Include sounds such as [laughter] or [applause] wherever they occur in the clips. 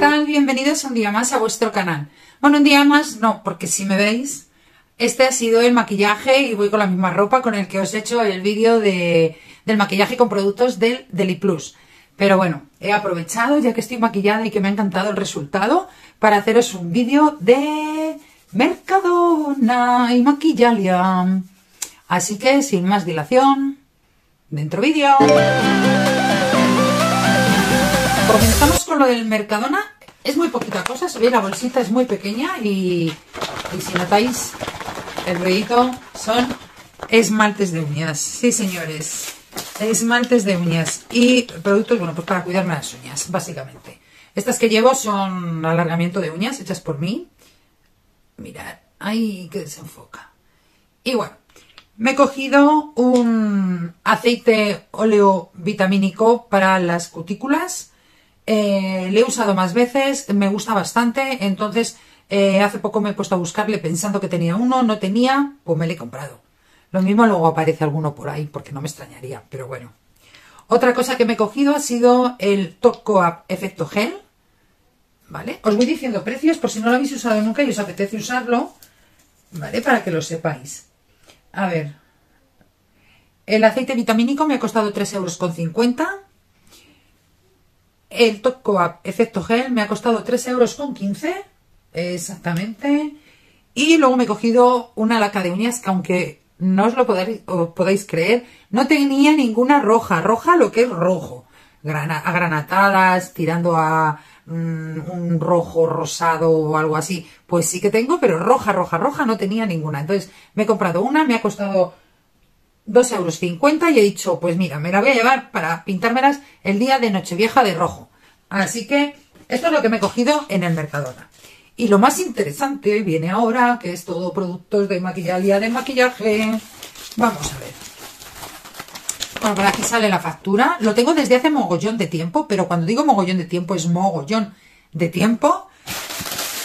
tal? Bienvenidos un día más a vuestro canal. Bueno, un día más no, porque si me veis, este ha sido el maquillaje y voy con la misma ropa con el que os he hecho el vídeo de, del maquillaje con productos del Deli Plus. Pero bueno, he aprovechado ya que estoy maquillada y que me ha encantado el resultado para haceros un vídeo de Mercadona y Maquillalia. Así que sin más dilación, dentro vídeo. Comenzamos con lo del Mercadona. Es muy poquita cosa, se ve la bolsita es muy pequeña y, si notáis el ruidito son esmaltes de uñas. Sí, señores, esmaltes de uñas y productos, bueno, pues para cuidarme las uñas, básicamente. Estas que llevo son alargamiento de uñas hechas por mí. Mirad, ahí que desenfoca. Y bueno, me he cogido un aceite óleo vitamínico para las cutículas eh, le he usado más veces, me gusta bastante, entonces eh, hace poco me he puesto a buscarle pensando que tenía uno, no tenía, pues me lo he comprado. Lo mismo luego aparece alguno por ahí, porque no me extrañaría, pero bueno. Otra cosa que me he cogido ha sido el Top Coap Efecto Gel, ¿vale? Os voy diciendo precios por si no lo habéis usado nunca y os apetece usarlo, ¿vale? Para que lo sepáis. A ver, el aceite vitamínico me ha costado 3,50 euros el Top Coap Efecto Gel me ha costado 3,15 euros. Exactamente. Y luego me he cogido una laca de uñas que aunque no os lo podáis, creer, no tenía ninguna roja. Roja lo que es rojo. agranatadas, tirando a mm, un rojo rosado o algo así. Pues sí que tengo, pero roja, roja, roja no tenía ninguna. Entonces me he comprado una, me ha costado 2,50 euros y he dicho, pues mira, me la voy a llevar para pintármelas el día de Nochevieja de rojo. Así que esto es lo que me he cogido en el Mercadona. Y lo más interesante viene ahora, que es todo productos de maquillaje, de maquillaje. Vamos a ver. Bueno, por aquí sale la factura. Lo tengo desde hace mogollón de tiempo, pero cuando digo mogollón de tiempo es mogollón de tiempo.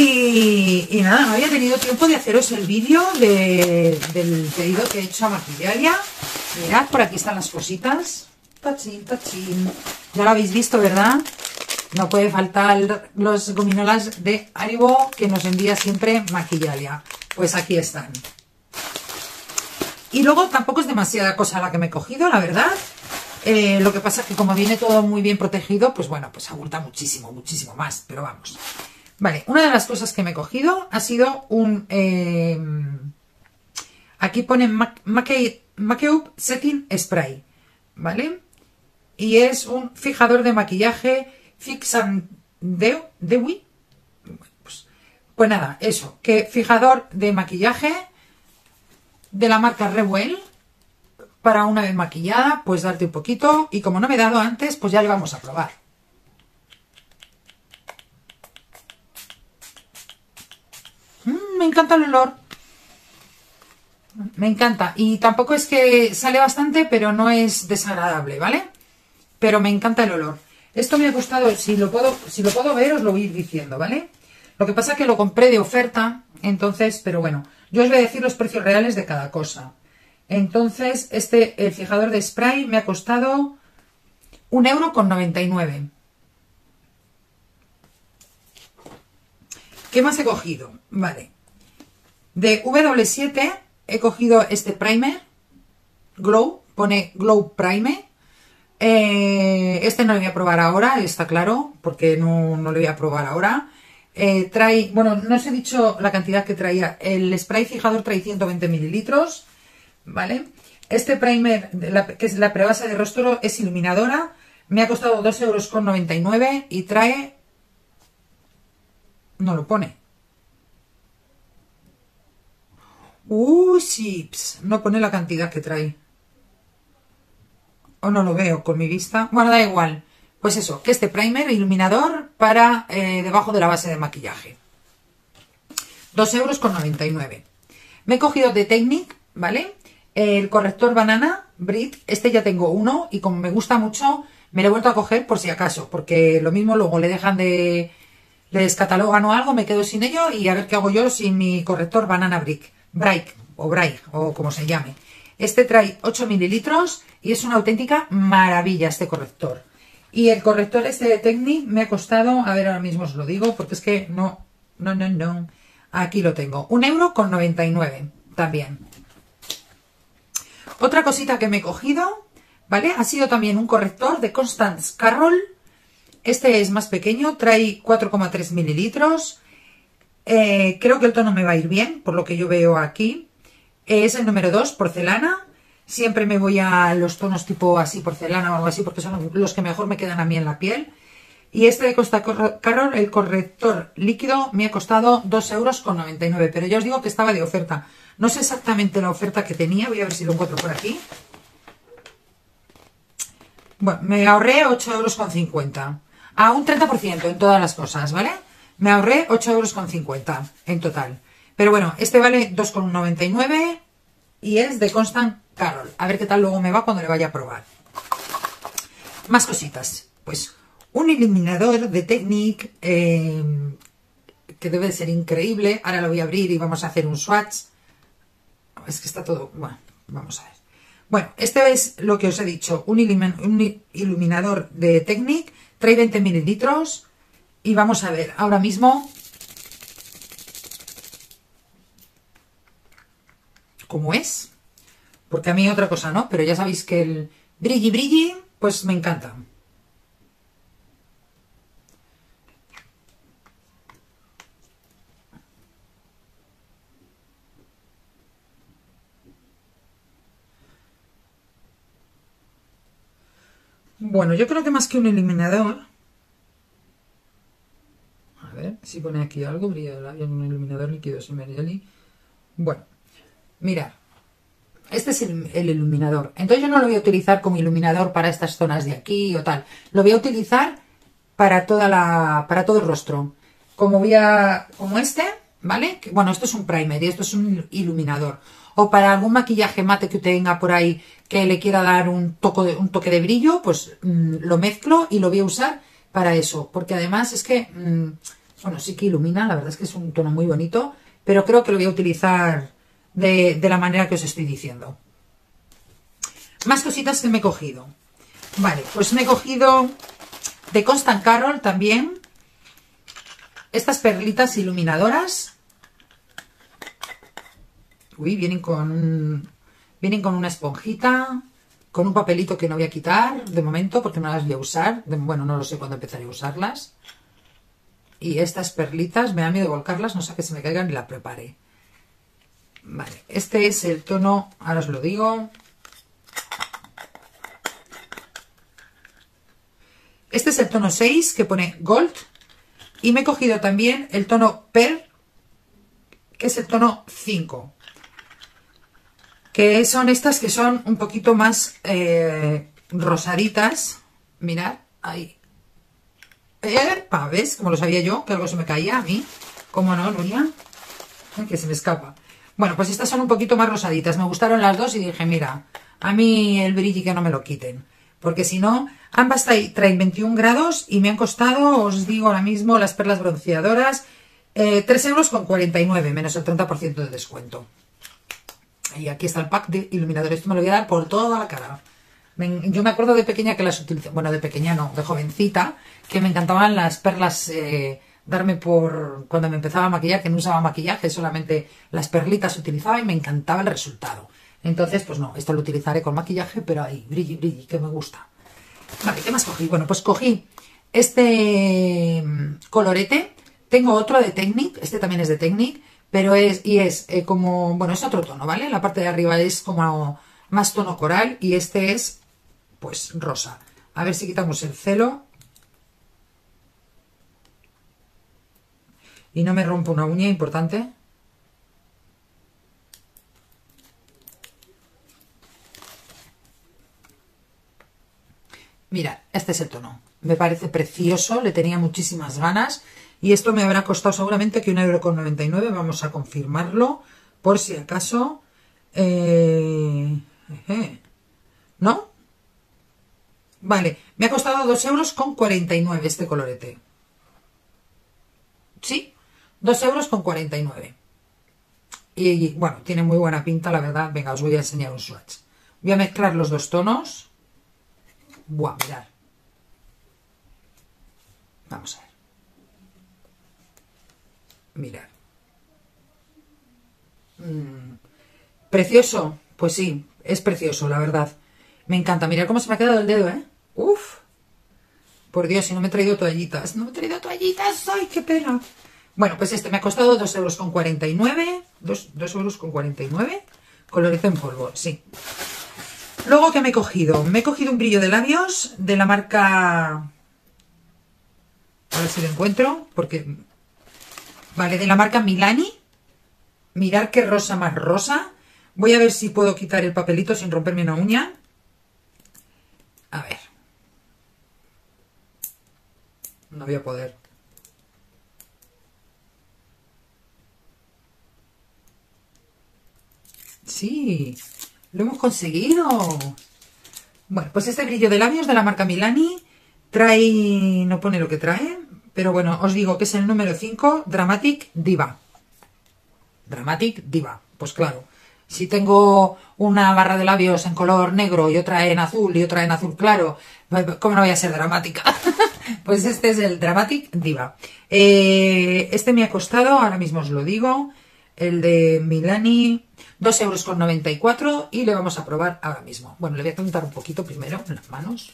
Y, nada, no había tenido tiempo de haceros el vídeo del pedido que he hecho a Maquillaria. Mirad, por aquí están las cositas. Tachín, tachín. Ya lo habéis visto, ¿verdad? No puede faltar los gominolas de Haribo que nos envía siempre Maquillalia. Pues aquí están. Y luego tampoco es demasiada cosa la que me he cogido, la verdad. Eh, lo que pasa es que como viene todo muy bien protegido, pues bueno, pues abulta muchísimo, muchísimo más. Pero vamos. Vale, una de las cosas que me he cogido ha sido un... Eh, aquí pone Makeup Setting Spray, ¿vale? Y es un fijador de maquillaje Fix and Dewy. Pues, pues nada, eso, que fijador de maquillaje de la marca Rewell para una vez maquillada, pues darte un poquito y como no me he dado antes, pues ya le vamos a probar. Me encanta el olor. Me encanta. Y tampoco es que sale bastante, pero no es desagradable, ¿vale? Pero me encanta el olor. Esto me ha costado, si lo puedo, si lo puedo ver, os lo voy a ir diciendo, ¿vale? Lo que pasa es que lo compré de oferta, entonces, pero bueno, yo os voy a decir los precios reales de cada cosa. Entonces, este el fijador de spray me ha costado un euro con 99. ¿Qué más he cogido? Vale. De W7 he cogido este primer, Glow, pone Glow Primer. Eh, este no lo voy a probar ahora, está claro, porque no, lo voy a probar ahora. Eh, trae, bueno, no os he dicho la cantidad que traía. El spray fijador trae 120 mililitros, ¿vale? Este primer, que es la prebase de rostro, es iluminadora. Me ha costado 2,99 euros y trae... No lo pone. Uy, chips. No pone la cantidad que trae. O no lo veo con mi vista. Bueno, da igual. Pues eso, que este primer iluminador para eh, debajo de la base de maquillaje. 2,99 euros Me he cogido de Technic, ¿vale? El corrector banana, Brit. Este ya tengo uno y como me gusta mucho, me lo he vuelto a coger por si acaso. Porque lo mismo luego le dejan de... Le descatalogan o algo, me quedo sin ello y a ver qué hago yo sin mi corrector banana brick. Bright o Bright o como se llame. Este trae 8 mililitros y es una auténtica maravilla este corrector. Y el corrector este de Technic me ha costado, a ver, ahora mismo os lo digo, porque es que no, no, no, no. Aquí lo tengo. Un euro con 99 también. Otra cosita que me he cogido, ¿vale? Ha sido también un corrector de Constance Carroll. Este es más pequeño, trae 4,3 mililitros. Eh, creo que el tono me va a ir bien, por lo que yo veo aquí. Es el número 2, porcelana. Siempre me voy a los tonos tipo así, porcelana o algo así, porque son los que mejor me quedan a mí en la piel. Y este de Costa Carol, el corrector líquido, me ha costado 2,99 euros, pero ya os digo que estaba de oferta. No sé exactamente la oferta que tenía, voy a ver si lo encuentro por aquí. Bueno, me ahorré 8,50 euros. A un 30% en todas las cosas, ¿vale? Me ahorré 8,50 euros en total. Pero bueno, este vale 2,99 y es de Constant Carol. A ver qué tal luego me va cuando le vaya a probar. Más cositas. Pues un iluminador de Technic eh, que debe ser increíble. Ahora lo voy a abrir y vamos a hacer un swatch. Es que está todo... Bueno, vamos a ver. Bueno, este es lo que os he dicho. Un, iluminador de Technic. Trae 20 mililitros. Y vamos a ver ahora mismo cómo es. Porque a mí otra cosa no, pero ya sabéis que el brilli brilli, pues me encanta. Bueno, yo creo que más que un iluminador... A ver, si pone aquí algo, brilla de un iluminador líquido Simmer Bueno, mirad. Este es el, iluminador. Entonces yo no lo voy a utilizar como iluminador para estas zonas de aquí o tal. Lo voy a utilizar para toda la, para todo el rostro. Como voy a, como este, ¿vale? Bueno, esto es un primer y esto es un iluminador. O para algún maquillaje mate que tenga por ahí que le quiera dar un, toque de, un toque de brillo, pues mm, lo mezclo y lo voy a usar para eso. Porque además es que, mm, bueno, sí que ilumina, la verdad es que es un tono muy bonito, pero creo que lo voy a utilizar de, la manera que os estoy diciendo. Más cositas que me he cogido. Vale, pues me he cogido de Constant Carol también estas perlitas iluminadoras. Uy, vienen con, vienen con una esponjita, con un papelito que no voy a quitar de momento porque no las voy a usar. bueno, no lo sé cuándo empezaré a usarlas. Y estas perlitas, me da miedo volcarlas, no sé que se me caigan y la prepare. Vale, este es el tono, ahora os lo digo. Este es el tono 6 que pone Gold. Y me he cogido también el tono Pearl, que es el tono 5. Que son estas que son un poquito más eh, rosaditas. Mirad, ahí. Eh, ¿Ves? Como lo sabía yo, que algo se me caía a mí. ¿Cómo no, Nuria? que se me escapa. Bueno, pues estas son un poquito más rosaditas. Me gustaron las dos y dije, mira, a mí el brilli que no me lo quiten. Porque si no, ambas traen 21 grados y me han costado, os digo ahora mismo, las perlas bronceadoras, eh, 3 euros con 49, menos el 30% de descuento. Y aquí está el pack de iluminadores. Esto me lo voy a dar por toda la cara. Yo me acuerdo de pequeña que las utilicé, bueno, de pequeña no, de jovencita, que me encantaban las perlas eh, darme por cuando me empezaba a maquillar, que no usaba maquillaje, solamente las perlitas utilizaba y me encantaba el resultado. Entonces, pues no, esto lo utilizaré con maquillaje, pero ahí, brilli, brilli, que me gusta. Vale, ¿qué más cogí? Bueno, pues cogí este mm, colorete. Tengo otro de Technic, este también es de Technic, pero es, y es eh, como, bueno, es otro tono, ¿vale? La parte de arriba es como más tono coral y este es, pues, rosa. A ver si quitamos el celo y no me rompo una uña importante. Mira, este es el tono. Me parece precioso, le tenía muchísimas ganas. Y esto me habrá costado seguramente que 1,99€. Vamos a confirmarlo por si acaso. Eh, ¿No? Vale, me ha costado 2,49€ euros este colorete. ¿Sí? 2 euros con 49. Y bueno, tiene muy buena pinta, la verdad. Venga, os voy a enseñar un swatch. Voy a mezclar los dos tonos. Buah, mirad. Vamos a ver. Mirad. Mm, ¿Precioso? Pues sí, es precioso, la verdad. Me encanta. Mirad cómo se me ha quedado el dedo, ¿eh? Uf. Por Dios, si no me he traído toallitas. No me he traído toallitas. ¡Ay, qué pena! Bueno, pues este me ha costado 2 euros con 49. 2, euros con 49. Colorizo en polvo, sí. Luego, ¿qué me he cogido? Me he cogido un brillo de labios de la marca... A ver si lo encuentro, porque... Vale, de la marca Milani. Mirar qué rosa más rosa. Voy a ver si puedo quitar el papelito sin romperme una uña. A ver. No voy a poder. Sí, lo hemos conseguido. Bueno, pues este brillo de labios de la marca Milani trae, no pone lo que trae, pero bueno, os digo que es el número 5, Dramatic Diva. Dramatic Diva, pues claro. Si tengo una barra de labios en color negro y otra en azul y otra en azul claro, ¿cómo no voy a ser dramática? [laughs] pues este es el Dramatic Diva. Eh, este me ha costado, ahora mismo os lo digo, el de Milani, 2,94 euros y le vamos a probar ahora mismo. Bueno, le voy a contar un poquito primero en las manos.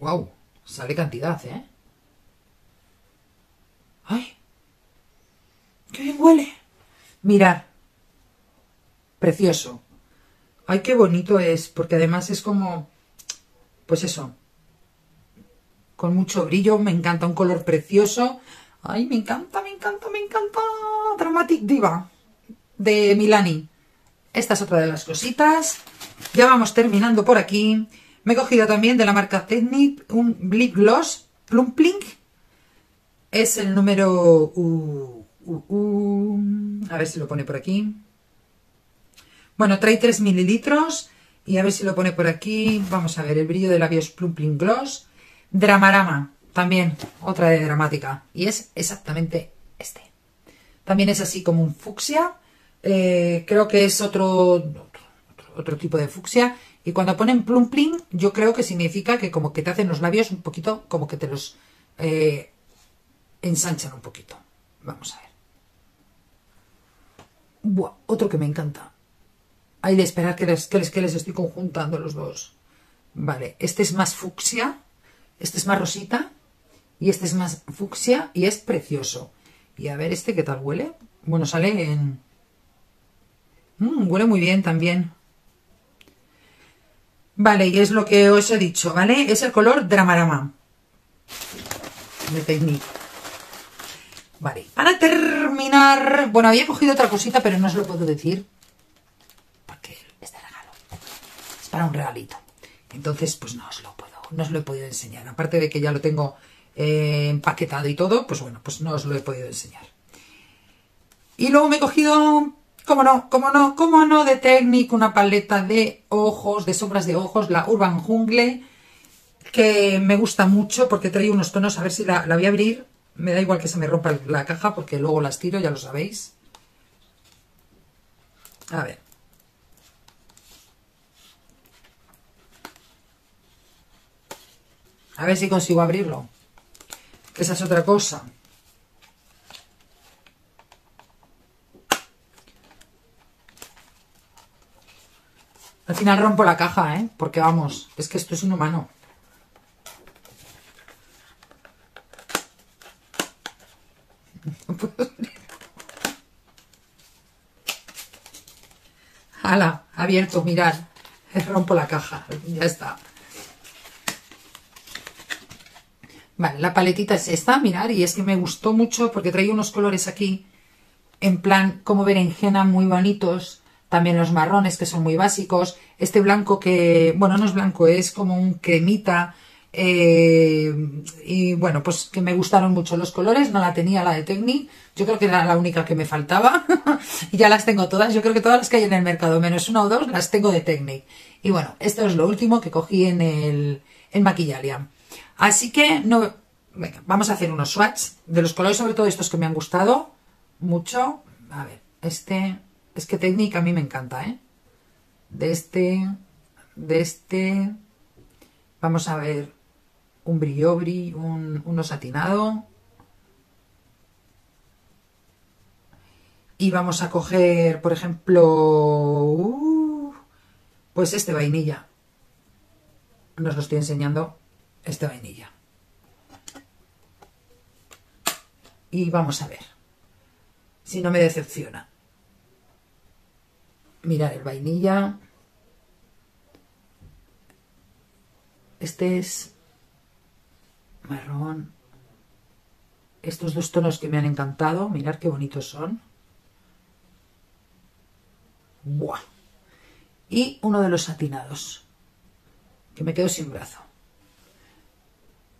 ¡Wow! Sale cantidad, ¿eh? ¡Ay! ¡Qué bien huele! Mirad. Precioso. ¡Ay, qué bonito es! Porque además es como... Pues eso, con mucho brillo, me encanta, un color precioso. Ay, me encanta, me encanta, me encanta. Dramatic Diva de Milani. Esta es otra de las cositas. Ya vamos terminando por aquí. Me he cogido también de la marca Technic un Lip Gloss Plum Plink. Es el número... a ver si lo pone por aquí. Bueno, trae 3 mililitros. Y a ver si lo pone por aquí. Vamos a ver, el brillo de labios Plum Plink Gloss. Dramarama, también otra de dramática. Y es exactamente este. También es así como un fucsia. Eh, creo que es otro, otro, tipo de fucsia. Y cuando ponen plum plum, yo creo que significa que como que te hacen los labios un poquito, como que te los eh, ensanchan un poquito. Vamos a ver. Buah, otro que me encanta. Hay de esperar que les, que les, que les estoy conjuntando los dos. Vale, este es más fucsia este es más rosita y este es más fucsia y es precioso. Y a ver este qué tal huele. Bueno, sale en... Mm, huele muy bien también. Vale, y es lo que os he dicho, ¿vale? Es el color Dramarama. De Technique. Vale, para terminar... Bueno, había cogido otra cosita, pero no os lo puedo decir. Porque es de regalo. Es un regalito. Entonces, pues no os lo puedo no os lo he podido enseñar. Aparte de que ya lo tengo eh, empaquetado y todo, pues bueno, pues no os lo he podido enseñar. Y luego me he cogido, como no, como no, como no, de Technic, una paleta de ojos, de sombras de ojos, la Urban Jungle, que me gusta mucho porque trae unos tonos, a ver si la, la voy a abrir. Me da igual que se me rompa la caja porque luego las tiro, ya lo sabéis. A ver. A ver si consigo abrirlo. Esa es otra cosa. Al final rompo la caja, ¿eh? Porque vamos, es que esto es inhumano. [laughs] ¡Hala! Abierto, mirad. Rompo la caja. Ya está. Vale, la paletita es esta, mirar, y es que me gustó mucho porque trae unos colores aquí en plan como berenjena muy bonitos. También los marrones que son muy básicos. Este blanco que, bueno, no es blanco, es como un cremita. Eh, y bueno, pues que me gustaron mucho los colores. No la tenía la de Technic. Yo creo que era la única que me faltaba. [laughs] y ya las tengo todas. Yo creo que todas las que hay en el mercado, menos una o dos, las tengo de Technic. Y bueno, esto es lo último que cogí en el en Maquillalia. Así que no, vamos a hacer unos swatches de los colores, sobre todo estos que me han gustado mucho. A ver, este, es que técnica a mí me encanta, ¿eh? De este, de este, Vamos a ver un brillo, un, uno satinado. Y vamos a coger, por ejemplo, uh, pues este vainilla. Nos lo estoy enseñando, este vainilla. Y vamos a ver si no me decepciona. Mirar el vainilla. Este es marrón. Estos dos tonos que me han encantado. Mirar qué bonitos son. ¡Buah! Y uno de los satinados. Que me quedo sin brazo.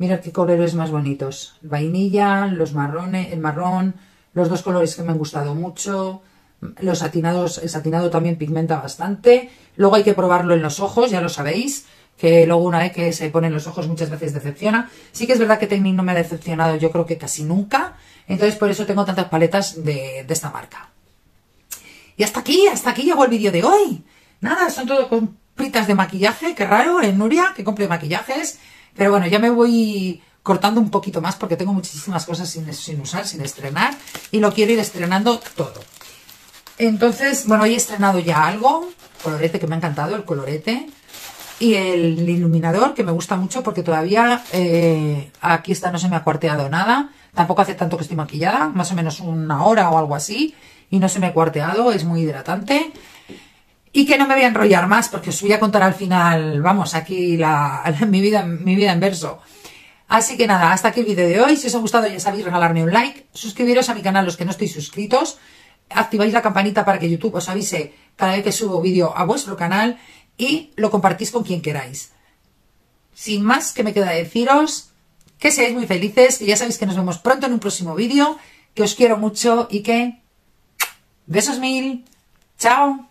Mirad qué colores más bonitos. Vainilla, los marrones, el marrón, los dos colores que me han gustado mucho. Los satinados, el satinado también pigmenta bastante. Luego hay que probarlo en los ojos, ya lo sabéis, que luego una vez que se ponen los ojos muchas veces decepciona. Sí que es verdad que Technic no me ha decepcionado yo creo que casi nunca. Entonces por eso tengo tantas paletas de, de esta marca. Y hasta aquí, hasta aquí llegó el vídeo de hoy. Nada, son todo compritas de maquillaje, qué raro, en Nuria, que compre maquillajes. Pero bueno, ya me voy cortando un poquito más porque tengo muchísimas cosas sin, sin usar, sin estrenar. Y lo quiero ir estrenando todo. Entonces, bueno, he estrenado ya algo, colorete que me ha encantado, el colorete. Y el iluminador, que me gusta mucho porque todavía eh, aquí está, no se me ha cuarteado nada. Tampoco hace tanto que estoy maquillada, más o menos una hora o algo así. Y no se me ha cuarteado, es muy hidratante. Y que no me voy a enrollar más porque os voy a contar al final, vamos, aquí la, [laughs] mi, vida, mi vida en verso. Así que nada, hasta aquí el vídeo de hoy. Si os ha gustado ya sabéis regalarme un like, suscribiros a mi canal los que no estéis suscritos activáis la campanita para que YouTube os avise cada vez que subo vídeo a vuestro canal y lo compartís con quien queráis. Sin más que me queda deciros que seáis muy felices, que ya sabéis que nos vemos pronto en un próximo vídeo, que os quiero mucho y que... Besos mil. Chao.